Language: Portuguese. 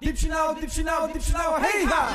Deep Chanel, Deep Chanel, Deep Chanel, hey ha!